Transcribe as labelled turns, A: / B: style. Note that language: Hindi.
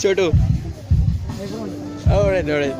A: छोटू alright